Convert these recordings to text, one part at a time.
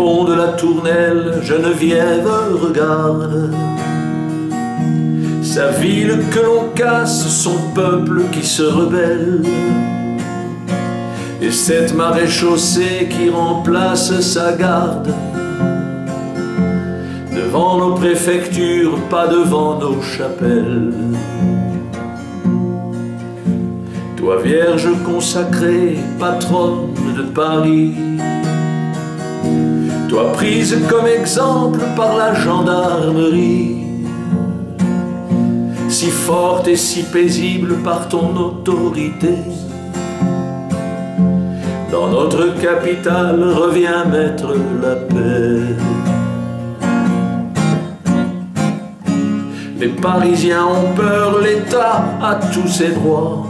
de la Tournelle, Geneviève regarde sa ville que l'on casse, son peuple qui se rebelle. Et cette marée chaussée qui remplace sa garde. Devant nos préfectures, pas devant nos chapelles. Toi Vierge consacrée, patronne de Paris, toi prise comme exemple par la gendarmerie, si forte et si paisible par ton autorité. Dans notre capitale revient mettre la paix. Les Parisiens ont peur, l'État a tous ses droits.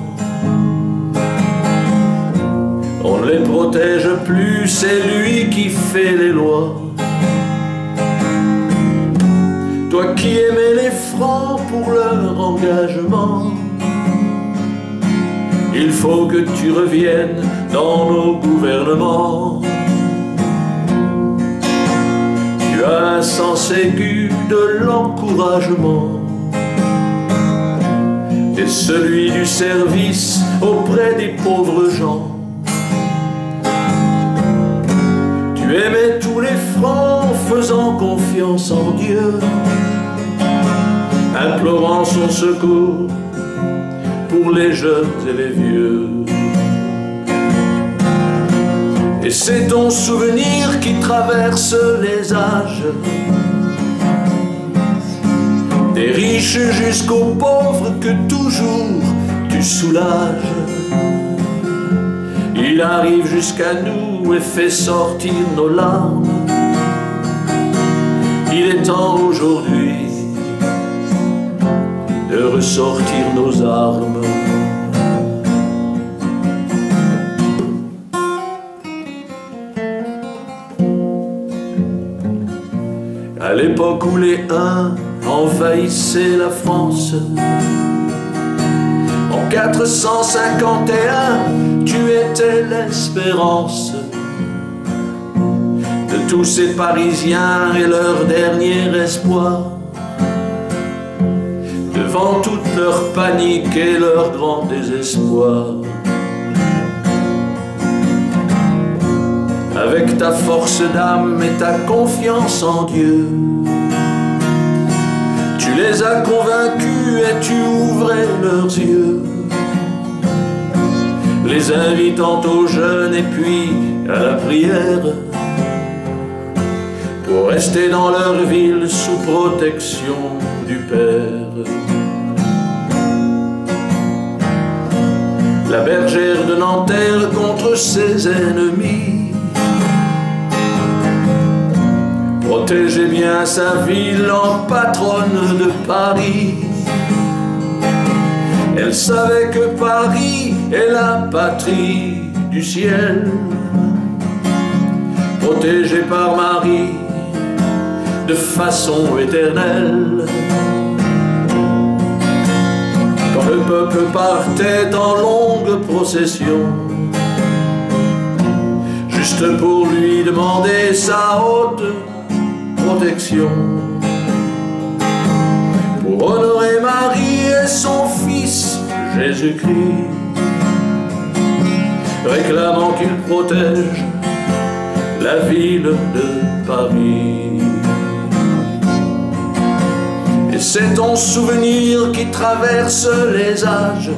On ne les protège plus, c'est lui qui fait les lois. Toi qui aimais les francs pour leur engagement, il faut que tu reviennes dans nos gouvernements. Tu as un sens aigu de l'encouragement et celui du service auprès des pauvres gens. Tu aimais tous les francs faisant confiance en Dieu implorant son secours pour les jeunes et les vieux. Et c'est ton souvenir qui traverse les âges, des riches jusqu'aux pauvres que toujours tu soulages. Il arrive jusqu'à nous et fait sortir nos larmes. Il est temps aujourd'hui de ressortir nos armes. À l'époque où les Huns envahissaient la France, en 451, tu étais l'espérance tous ces Parisiens et leur dernier espoir. Devant toute leur panique et leur grand désespoir. Avec ta force d'âme et ta confiance en Dieu, tu les as convaincus et tu ouvrais leurs yeux, les invitant au jeûne et puis à la prière, pour rester dans leur ville sous protection du Père. la bergère de Nanterre contre ses ennemis. Protégeait bien sa ville en patronne de Paris. Elle savait que Paris est la patrie du ciel, protégée par Marie de façon éternelle. le peuple partait en longue procession, juste pour lui demander sa haute protection, pour honorer Marie et son fils Jésus-Christ, réclamant qu'il protège la ville de Paris c'est ton souvenir qui traverse les âges.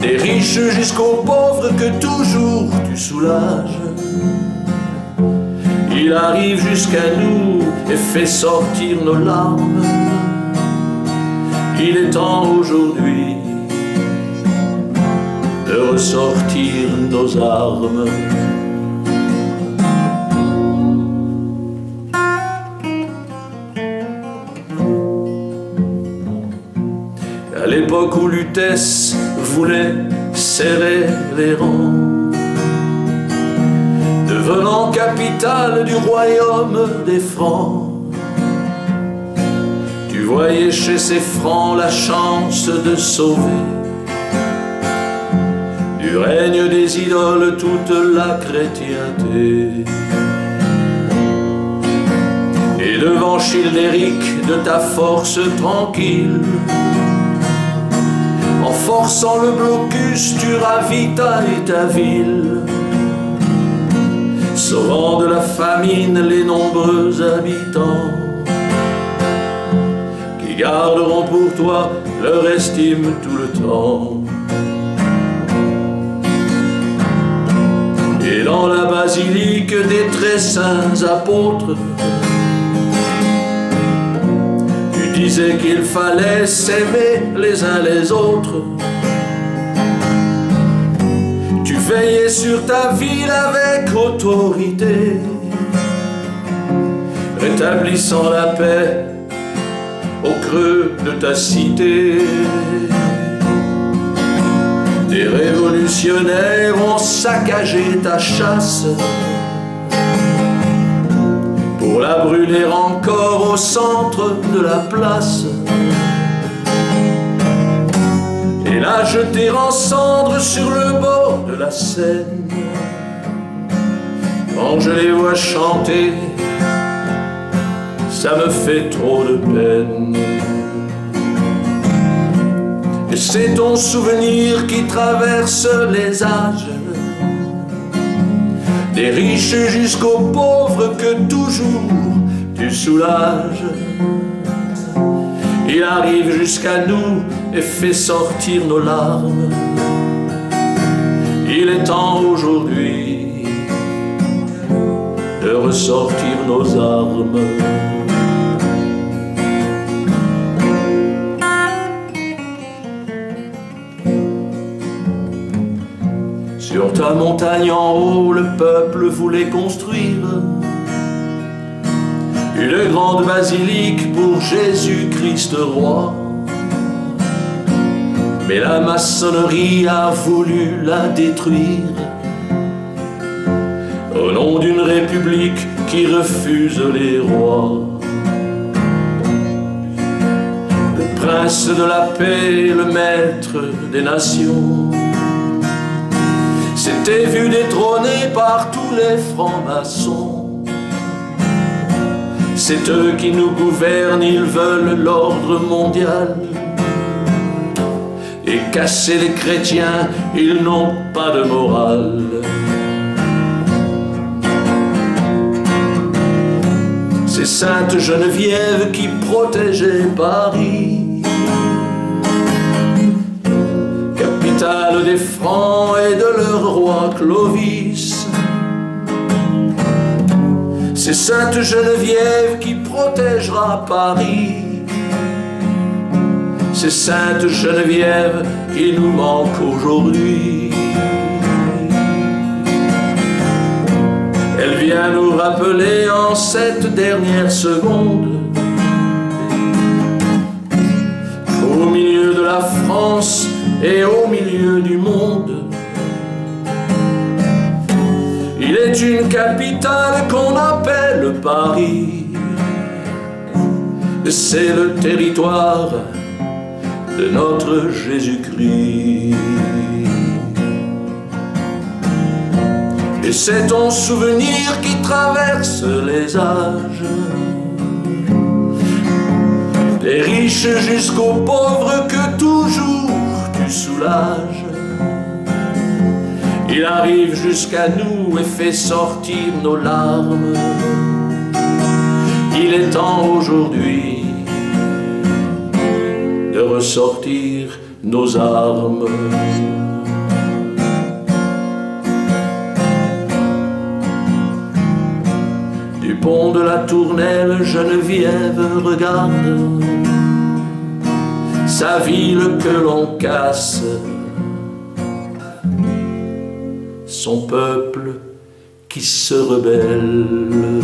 Des riches jusqu'aux pauvres que toujours tu soulages. Il arrive jusqu'à nous et fait sortir nos larmes. Il est temps aujourd'hui de ressortir nos armes. Où Lutèce voulait serrer les rangs, devenant capitale du royaume des Francs. Tu voyais chez ces Francs la chance de sauver du règne des idoles toute la chrétienté. Et devant Childéric de ta force tranquille, forçant le blocus, tu ravitailles ta ville, sauvant de la famine les nombreux habitants qui garderont pour toi leur estime tout le temps. Et dans la basilique des très saints apôtres, tu disais qu'il fallait s'aimer les uns les autres. Tu veillais sur ta ville avec autorité, rétablissant la paix au creux de ta cité. Des révolutionnaires ont saccagé ta chasse la brûler encore au centre de la place et la jeter en cendres sur le bord de la Seine. Quand je les vois chanter, ça me fait trop de peine. Et c'est ton souvenir qui traverse les âges, des riches jusqu'aux pauvres que toujours tu soulages. Il arrive jusqu'à nous et fait sortir nos larmes. Il est temps aujourd'hui de ressortir nos armes. Sur ta montagne en haut, le peuple voulait construire une grande basilique pour Jésus-Christ roi. Mais la maçonnerie a voulu la détruire au nom d'une république qui refuse les rois. Le prince de la paix, le maître des nations, s'était vu détrôné par tous les francs-maçons. C'est eux qui nous gouvernent, ils veulent l'ordre mondial. Et casser les chrétiens, ils n'ont pas de morale. C'est Sainte Geneviève qui protégeait Paris. Des Francs et de leur roi Clovis. C'est Sainte Geneviève qui protégera Paris. C'est Sainte Geneviève qui nous manque aujourd'hui. Elle vient nous rappeler en cette dernière seconde qu'au milieu de la France et au milieu du monde, il est une capitale qu'on appelle Paris. C'est le territoire de notre Jésus-Christ. Et c'est ton souvenir qui traverse les âges, des riches jusqu'aux pauvres que toujours tu soulages. Il arrive jusqu'à nous et fait sortir nos larmes. Il est temps aujourd'hui de ressortir nos armes. Du pont de la tournelle, Geneviève regarde sa ville que l'on casse son peuple qui se rebelle.